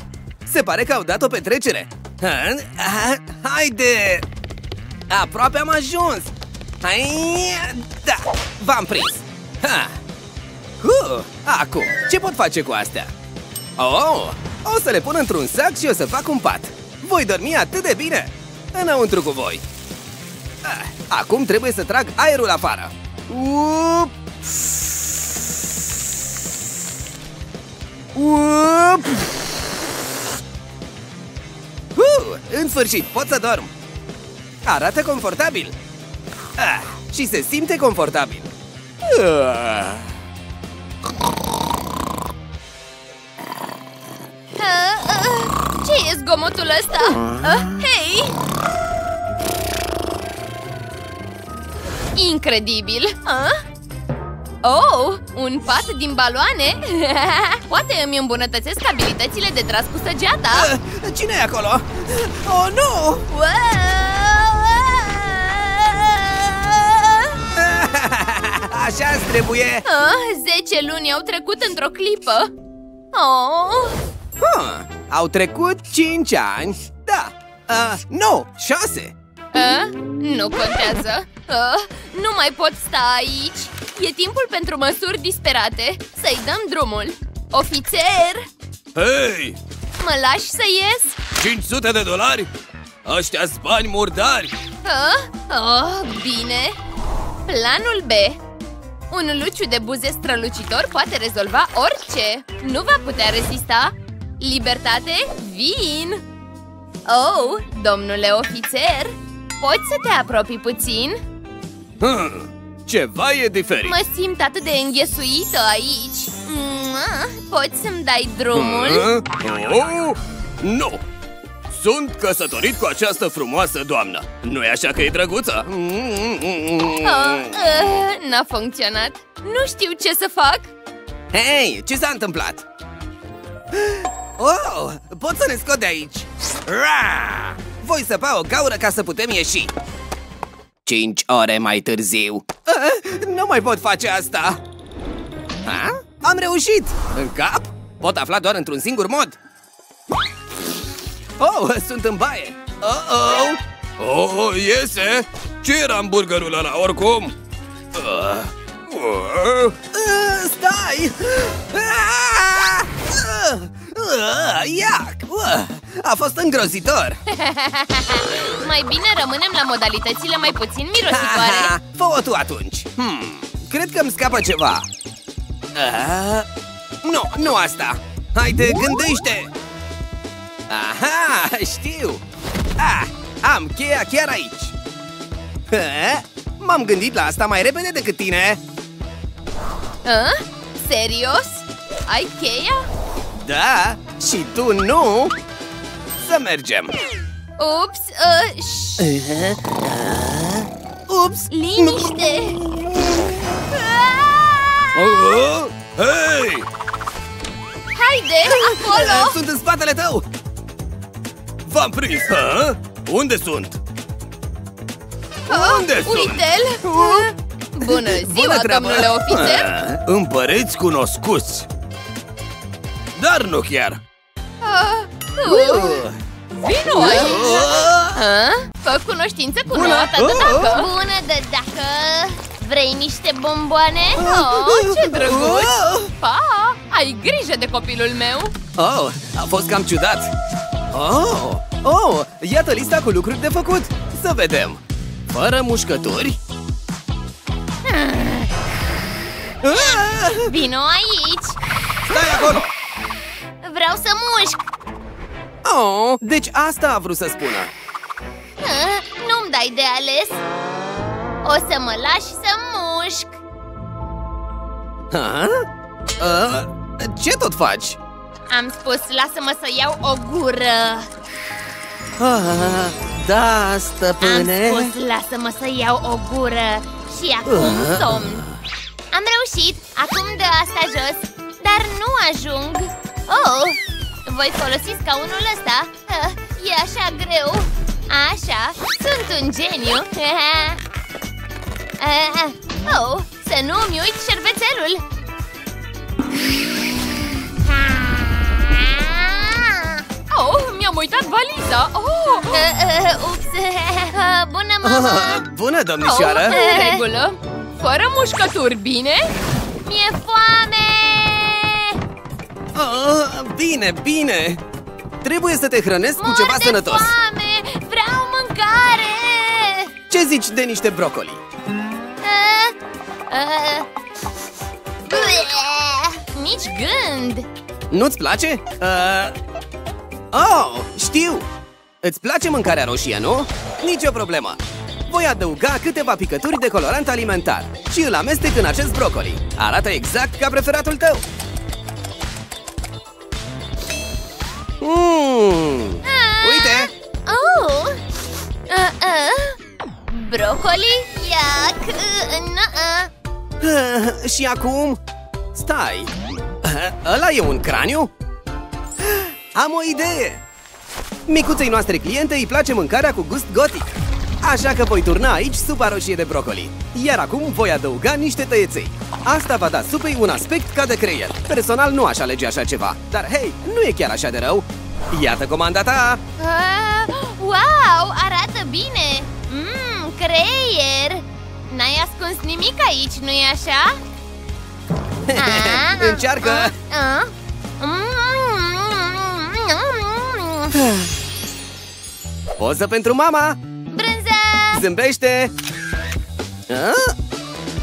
S3: Se pare că au dat o petrecere. Ah, ah, Haide! Aproape am ajuns Hai, Da, v-am prins ha. Uh, acum, ce pot face cu astea? Oh, o să le pun într-un sac și o să fac un pat Voi dormi atât de bine Înăuntru cu voi ah, Acum trebuie să trag aerul afară Up. Up. Uh, în sfârșit, pot să dorm Arată confortabil ah, Și se simte confortabil ah.
S1: Ah, ah, Ce e zgomotul ăsta? Ah, hei! Incredibil! Ah? Oh, un pat din baloane? [LAUGHS] Poate îmi îmbunătățesc abilitățile de tras cu săgeata
S3: Ah, Cine e acolo? Oh, nu! Așa-ți trebuie.
S1: Ah, Zece luni au trecut într-o clipă. Oh.
S3: huh, Au trecut 5 ani. Da, uh, nu, 6
S1: Ah, nu contează. Ah, Nu mai pot sta aici. E timpul pentru măsuri disperate. Să-i dăm drumul. Ofițer,
S5: Hei!
S1: mă lași să ies?
S5: 500 de dolari? ăștia bani murdari!
S1: Ah, oh, bine. Planul B Un luciu de buze strălucitor poate rezolva orice Nu va putea rezista Libertate, vin! Oh, domnule ofițer Poți să te apropii puțin?
S5: Hmm, ceva e diferit
S1: Mă simt atât de înghesuită aici Mua, Poți să-mi dai drumul?
S5: Hmm? Oh, nu! Sunt căsătorit cu această frumoasă doamnă Nu-i așa că e drăguță?
S1: Ah, ah, N-a funcționat Nu știu ce să fac
S3: Hei, ce s-a întâmplat? Oh, pot să ne scot de aici Ra! Voi săpa o gaură ca să putem ieși Cinci ore mai târziu ah, Nu mai pot face asta ah? Am reușit! În cap? Pot afla doar într-un singur mod Oh, sunt în baie Oh-oh
S5: Oh, iese! Ce era hamburgerul ăla oricum? Uh, uh,
S3: Uh, Stai! Ah! Uh, uh, Iac! Uh, A fost îngrozitor! [LAUGHS]
S1: Mai bine rămânem la modalitățile mai puțin mirositoare [LAUGHS]
S3: Fă-o tu atunci! Hmm, cred că îmi scapă ceva uh, Nu, nu asta! Haide, gândește! Aha, știu! Ah, am cheia chiar aici! Ha? M-am gândit la asta mai repede decât tine!
S1: ah? Serios? Ai cheia?
S3: Da, Și tu nu? Să mergem!
S2: Ups, uh,
S3: Ups!
S2: liniște!
S7: Oh, Hei!
S2: Haide, acolo!
S3: Sunt în spatele tău!
S7: V-am prins! Ha? Unde sunt? Unde sunt?
S2: Uite-l! Bună ziua,
S3: treabă.
S2: domnule ofițer!
S7: Ah, Împăreți cunoscuți! Dar nu chiar!
S2: Ah, uh, Vino aici! Ah, Fă cunoștință cu
S3: Bună!
S2: noua ta de
S3: Oh, oh.
S2: dacă!
S1: Bună de dacă Vrei niște bomboane?
S2: Oh, ce drăguț!
S3: Oh!
S2: Pa! Ai grijă de copilul meu!
S3: Oh, a fost cam ciudat! Oh, oh, iată lista cu lucruri de făcut! Să vedem! Fără mușcături? Ah,
S1: Vino aici
S3: Stai acolo!
S1: Vreau să mușc
S3: Oh, deci asta a vrut să spună!
S1: Ah, Nu-mi dai de ales O să mă lași să mușc
S3: Ha? Uh, ce tot faci?
S1: Am spus, lasă-mă să iau o gură.
S3: Ah, da,
S1: Am
S3: stăpâne
S1: spus, lasă-mă să iau o gură. Și acum somn. Am reușit, acum dă asta jos. Dar nu ajung. Oh, voi folosi scaunul ăsta? Ah, E așa greu. Așa, sunt un geniu. [LAUGHS] Ah, Oh, să nu mi uit șervețelul
S2: Oh, mi-am uitat valiza! Oh!
S1: Uh, uh, Ups, [LAUGHS] bună [LAUGHS] mama
S3: Ah, Bună, domnișoară!
S2: Oh, în regulă! Fără mușcături, bine?
S1: Mi-e foame
S3: Ah, bine, bine! Trebuie să te hrănesc cu
S1: Mor
S3: ceva
S1: de
S3: sănătos
S1: foame! Vreau mâncare!
S3: Ce zici de niște brocoli?
S1: Uh, uh, bleh, Nici gând!
S3: Nu-ți place? Uh... Oh, știu! Îți place mâncarea roșie, nu? Nici o problemă! Voi adăuga câteva picături de colorant alimentar și îl amestec în acest brocoli. Arată exact ca preferatul tău! Mmm! Uite!
S1: Oh! Uh, uh. Brocoli? Iac! Uh, uh,
S3: Ah, Și acum... Stai! Ah, Ăla e un craniu? Am o idee! Micuței noastre cliente îi place mâncarea cu gust gotic Așa că voi turna aici supa roșie de brocoli Iar acum voi adăuga niște tăieței Asta va da supei un aspect ca de creier Personal nu aș alege așa ceva Dar hei, nu e chiar așa de rău Iată comanda ta!
S1: uh. Wow! Arată bine! Mmm, creier! N-ai ascuns nimic aici, nu-i așa? [LAUGHS] Ah,
S3: Încearcă!
S1: ah, ah.
S3: Poză pentru mama!
S1: Brânză!
S3: Zâmbește! Ah?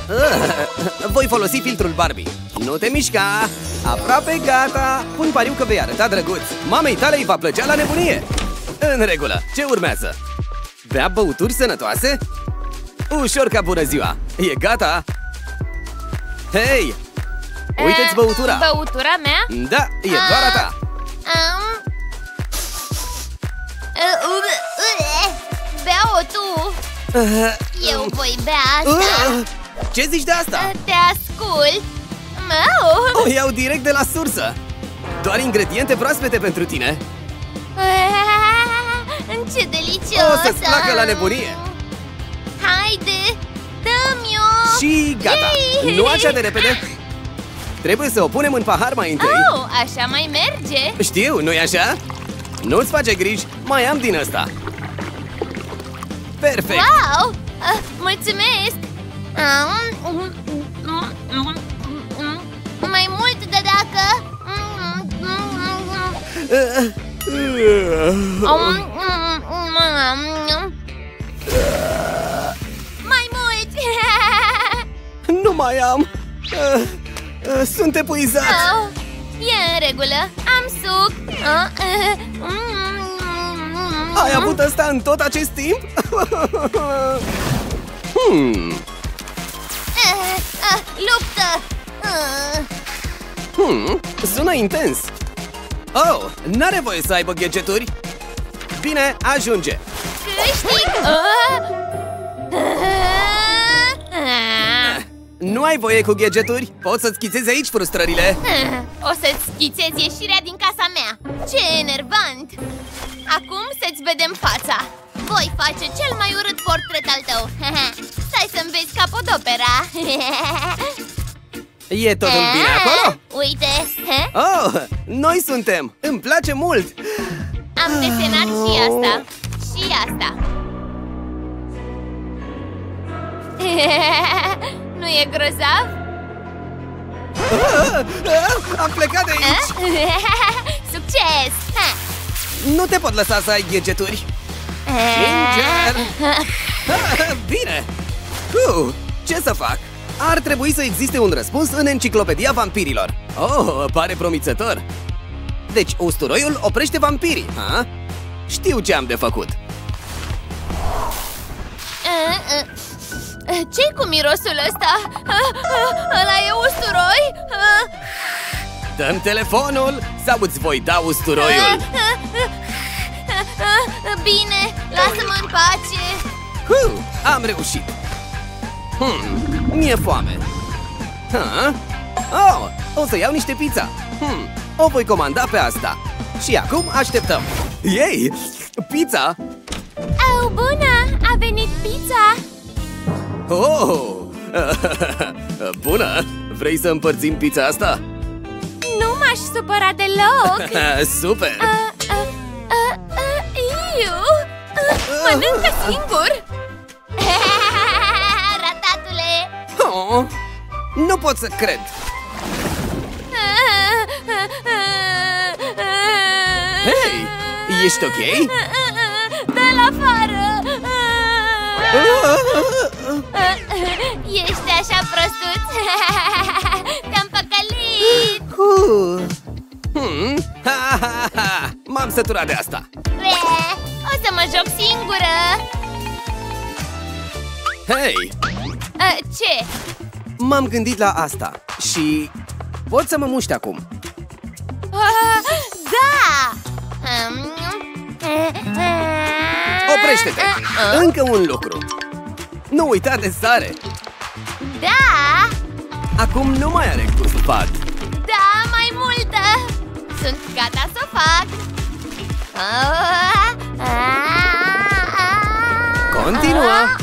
S3: Ah, Voi folosi filtrul Barbie Nu te mișca! Aproape gata! Pun pariu că vei arăta drăguț Mamei tale îi va plăcea la nebunie În regulă, ce urmează? Bea băuturi sănătoase? Ușor ca bună ziua! E gata? Hei! Uite-ți băutura!
S1: Băutura mea?
S3: Da, e doar a ta!
S1: Am... Uh, uh, uh, Bea-o tu! Eu voi bea asta!
S3: Ah, Ce zici de asta?
S1: Te ascult! Mau!
S3: O iau direct de la sursă! Doar ingrediente proaspete pentru tine! [LAUGHS]
S1: Ce delicios!
S3: O să-ți placă la nebunie!
S1: Haide! Dă-mi-o!
S3: Și gata!
S1: Yay!
S3: Nu așa de repede! Trebuie să o punem în pahar mai întâi
S1: Oh, așa mai merge!
S3: Știu, nu-i așa? Nu-ți face griji, mai am din ăsta Perfect!
S1: Wow! Uh, mulțumesc! Um, mai mult de dacă... Mai mult!
S3: Nu mai am Uh, uh, Sunt epuizat
S1: Oh, e în regulă, am suc! Uh, uh,
S3: Ai avut asta în tot acest timp? [LAUGHS] hmm.
S1: Uh, uh, luptă! Uh,
S3: Hmm. Sună intens Oh, n-are voie să aibă gadgeturi Bine, ajunge
S1: Câștig!
S3: Nu ai voie cu gadgeturi? Poți să-ți schițezi aici frustrările [LAUGHS]
S1: O să-ți schițezi ieșirea din casa mea Ce enervant! Acum să-ți vedem fața Voi face cel mai urât portret al tău [LAUGHS] Stai să-mi vezi capodopera [LAUGHS]
S3: E totul bine acolo?
S1: Uite!
S3: Oh, noi suntem! Îmi place mult!
S1: Am desenat și asta Și asta Nu e grozav? [LAUGHS]
S3: Am plecat de aici! [LAUGHS]
S1: Succes!
S3: Nu te pot lăsa să ai gadgeturi Ginger! [LAUGHS] Bine! Uh, ce să fac? Ar trebui să existe un răspuns în enciclopedia vampirilor Oh, pare promițător Deci usturoiul oprește vampirii, ha? Știu ce am de făcut
S1: ce cu mirosul ăsta? Ăla e usturoi?
S3: Dăm telefonul sau îți voi da usturoiul?
S1: Bine, lasă-mă în pace
S3: huh, Am reușit hmm, Mi-e foame ha? Oh, o să iau niște pizza hmm, O voi comanda pe asta Și acum așteptăm Ei, pizza
S1: Au, bună! A venit pizza!
S3: Oh! [LAUGHS] Bună! Vrei să împărțim pizza asta?
S1: Nu m-aș supăra deloc! [LAUGHS]
S3: Super!
S1: Uh, uh, uh, uh, iu! Uh, mănâncă singur! [LAUGHS] Ratatule!
S3: Oh, nu pot să cred! Hei! Ești ok?
S1: Dă-l afară! [LAUGHS] Ești așa prostuț! [LAUGHS] Te-am păcălit!
S3: Hmm. Ha, ha, ha. M-am săturat de asta!
S1: O să mă joc singură!
S3: Hei!
S1: A, ce?
S3: M-am gândit la asta și pot să mă muști acum
S1: Da!
S3: Oprește-te! Încă un lucru Nu uita de sare
S1: Da!
S3: Acum nu mai are gust fad
S1: Da, mai multă! Sunt gata să o fac!
S3: Continua!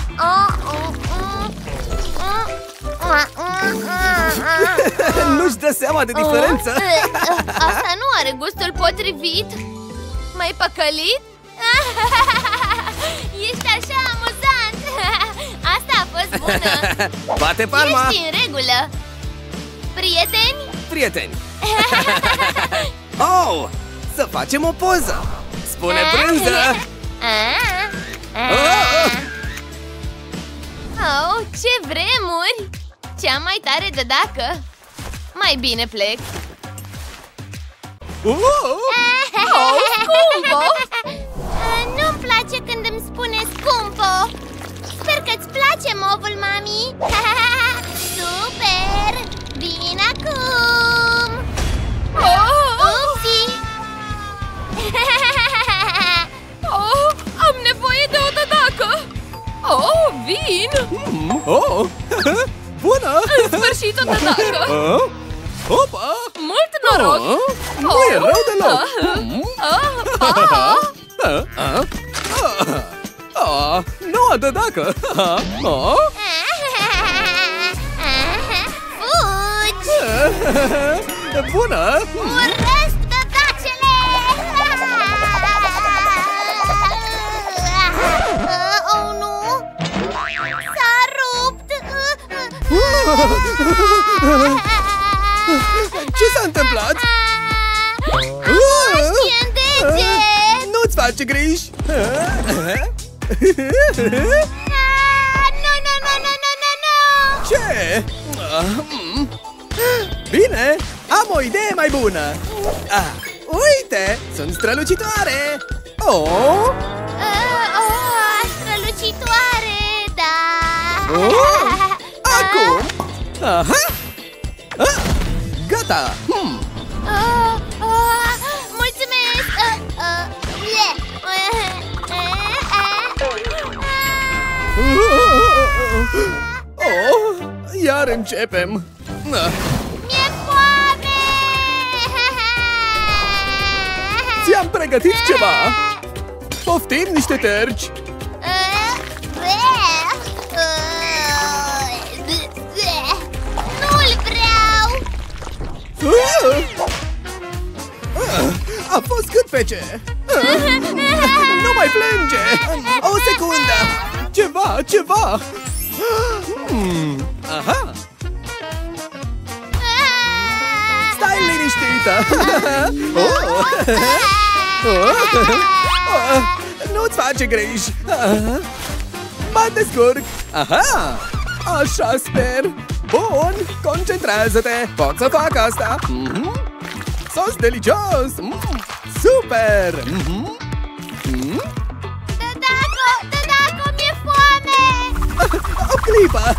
S3: Nu-și dă seama de diferență
S1: Asta nu are gustul potrivit M-ai păcălit? [LAUGHS] Ești așa amuzant [LAUGHS] Asta a fost bună [LAUGHS]
S3: Bate palma!
S1: Ești în regulă Prieteni?
S3: Prieteni! [LAUGHS] oh! Să facem o poză! Spune brânză!
S1: Oh, oh, ce vremuri! Cea mai tare de dacă Mai bine plec
S3: Uh!
S1: Oh, scumpo! Nu-mi place când îmi spune scumpo Sper că-ți place movul, mami [LAUGHS] Super! Vin acum!
S2: Oh!
S1: Upsi! [LAUGHS]
S2: Oh, am nevoie de o dădacă! Oh, vin!
S3: Mm, oh! [LAUGHS] Bună!
S2: În sfârșit o dădacă!
S3: Oh? Opa!
S2: Mult noroc!
S3: Oh, nu e rău deloc!
S2: Ah, ah,
S3: Ah, ah, ah, ah, Noua dădacă! Ah, [LAUGHS] ah.
S1: Fugi! [LAUGHS]
S3: Bună!
S1: Urăsc dădacele! Oh, nu! S-a rupt!
S3: Ce s-a întâmplat?
S1: Mă știe în deget!
S3: Nu-ți face griji!
S1: Ah, Nu, nu, nu, nu, nu, nu, nu!
S3: Ce? Ah, mm. Bine, am o idee mai bună! Ah, uite, sunt strălucitoare! Oh!
S1: Ah, oh, strălucitoare, da!
S3: Oh! Acum! Aha! Ah, gata! Începem!
S2: Mi-e foame!
S3: Ți-am pregătit ceva! Poftim niște terci!
S2: Nu-l vreau!
S3: A fost cât pe ce? Nu-ți face griji! Mă descurc! Aha! Așa sper! Bun! Concentrează-te! Pot să fac asta! Mm -hmm. Sos delicios! Mm. Super! Mm -hmm.
S2: Mm? Tătaco! Tătaco, mi-e foame!
S3: O clipă!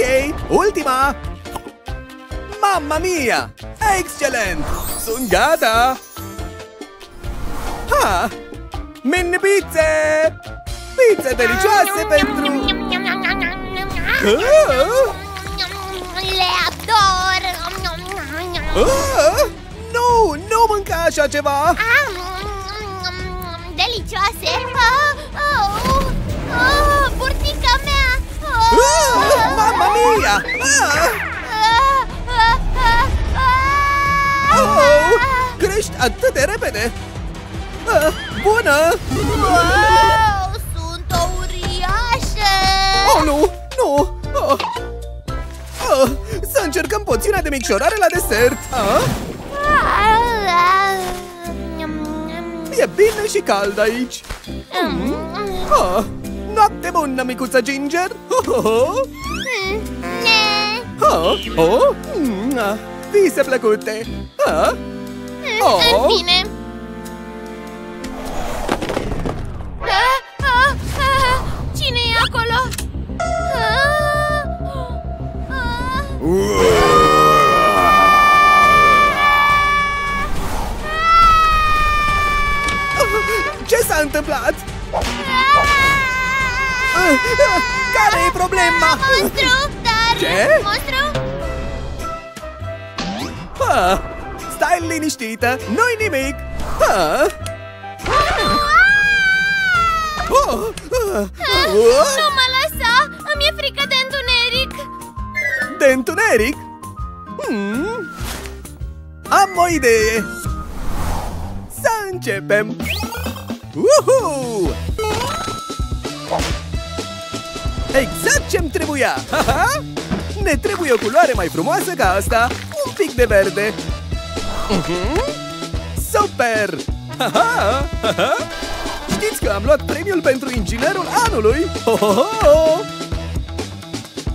S3: Ok! Ultima! Mamma mia! Excelent! Sunt gata! Ha! Mini pizze! Pizze delicioase pentru... Ah!
S2: Le ador!
S3: Ah! Nu! Nu mânca așa ceva!
S2: Delicioase! Oh, oh, oh, burtica mea!
S3: Ah!
S2: Oh,
S3: Mamma mia! Ah!
S2: ah, ah, ah, ah.
S3: Oh! Crești atât de repede! Ah, bună!
S2: Wow, sunt o uriașă!
S3: Oh, nu! Nu! Oh. Oh. Să încercăm poțiunea de micșorare la desert! Ah? E bine și cald aici! Ah. Noapte bună, micuță Ginger! Oh, oh, oh.
S2: Ne.
S3: Oh, oh. Mm, ah. Vise plăcute! Ah. Oh.
S2: În fine!
S3: Liniștită, nu-i nimic! Ah. Oh, ah, ah,
S2: Nu mă lăsa! Îmi e frică de întuneric!
S3: De întuneric? Hmm. Am o idee! Să începem! Uhu! Exact ce-mi trebuia! Ha-ha! Ne trebuie o culoare mai frumoasă ca asta! Un pic de verde! Mhm. Super! Ha-ha! Ha-ha! Știți că am luat premiul pentru inginerul anului? Ho, ho, ho!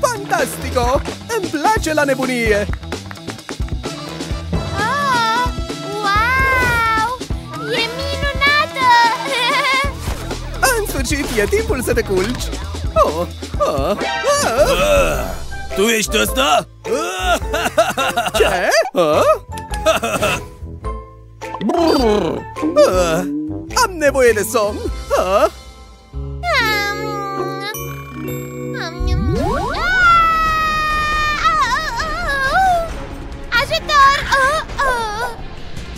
S3: Fantastico! Îmi place la nebunie!
S2: Oh, wow! E minunată! [LAUGHS]
S3: În sfârșit, e timpul să te culci! Oh, oh, oh.
S5: Tu ești ăsta?
S3: Ce? Oh? Nevoie de somn! Ah,
S2: Ajutor! Oh, oh.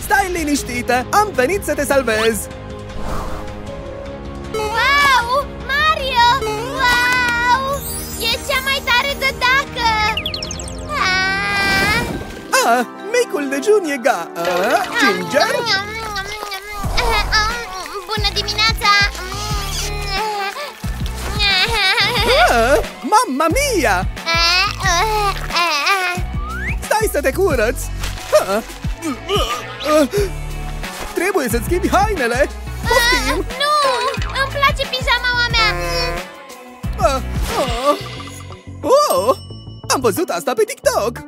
S3: Stai liniștită! Am venit să te salvez!
S2: Wow! Mario! Wow! E cea mai tare dădacă! Ah.
S3: Ah, micul dejun e ga... Ah, Ginger? Ah, mamma mia! Stai să te curăți! Ah, ah, Trebuie să-ți schimbi hainele! Poftim!
S2: Nu! Îmi place pijamaua mea!
S3: Ah, ah. Oh! Am văzut asta pe TikTok!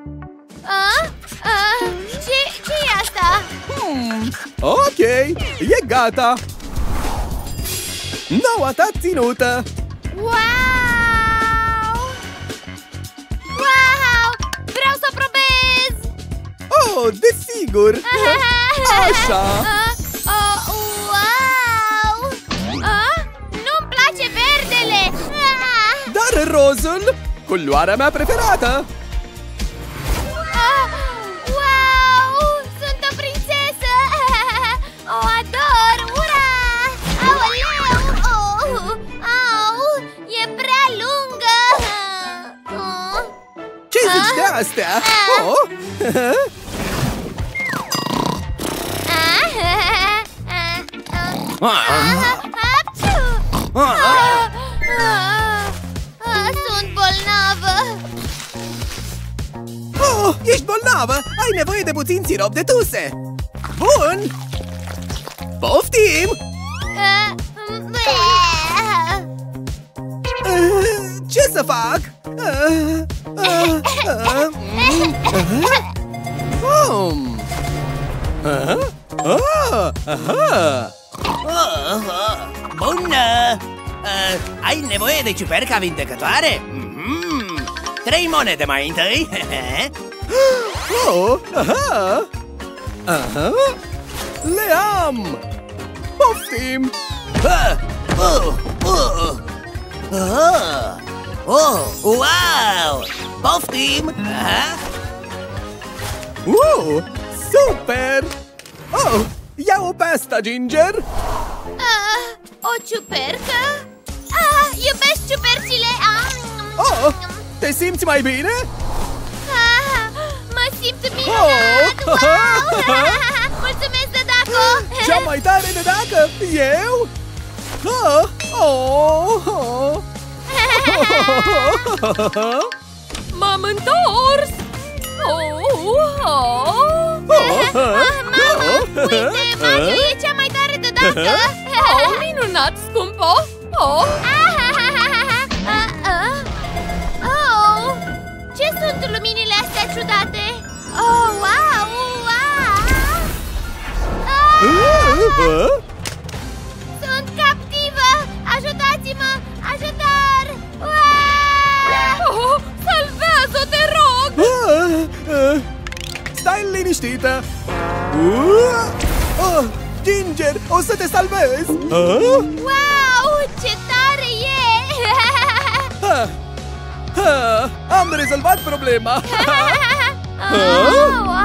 S2: A? A? Ce, ce e asta?
S3: Hmm, ok, e gata! Noua ta ținută!
S2: Wow! Wow! Vreau să probez!
S3: Oh, desigur! Așa!
S2: Uh, [LAUGHS] wow! Uh, Nu-mi place verdele! Uh,
S3: Dar rozul, culoarea mea preferată! De astea? Oh!
S2: Sunt bolnavă!
S3: Oh, ești bolnavă! Ai nevoie de puțin sirop de tuse! Bun! Poftim! Uh, Ce să fac? Uh, uh, uh, mm, uh. Um. Uh, uh, uh.
S8: Bună! Uh, ai nevoie de ciuperca vindecătoare? Mm-hmm. Trei monede mai întâi [LAUGHS]
S3: Oh, aha! Aha! Le am! Poftim!
S8: uh, uh, uh, uh. Oh, wow! Poftim! Aha.
S3: Uh, super! Oh, ia-o pe asta, Ginger!
S2: Ah, o ciupercă? Ah, iubesc ciupercile! Ah,
S3: Oh, te simți mai bine?
S2: ah, mă simt minunat!
S3: Oh.
S2: Wow! [LAUGHS] Mulțumesc, Dadaco!
S3: Cea mai tare de dacă? Eu? Oh, oh, oh.
S1: M-am întors! Oh, oh.
S2: Uite, Mario e cea mai tare de dată! [LAUGHS]
S1: oh minunat, scumpo! Oh, [LAUGHS]
S2: Oh, ce sunt luminile astea ciudate? Oh, wow, wow! Ah, sunt captivă! Ajutați-mă! Ajutor! Wow!
S1: Oh salvează, te rog!
S3: Ah, ah. Stai liniștită! Uh, oh, Ginger, o să te salvez! Ah?
S2: Wow, ce tare e! [LAUGHS]
S3: Ah, ah, am rezolvat problema! [LAUGHS]
S2: Ah,